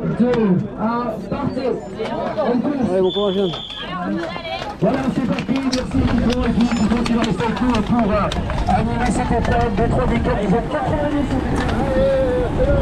2, 1, partez Allez, bon courage, jeune. Voilà, c'est parti, merci Nico et puis Nico qui va rester avec nous pour animer euh, cette épreuve des trois victoires. Ils ont 90 Allez,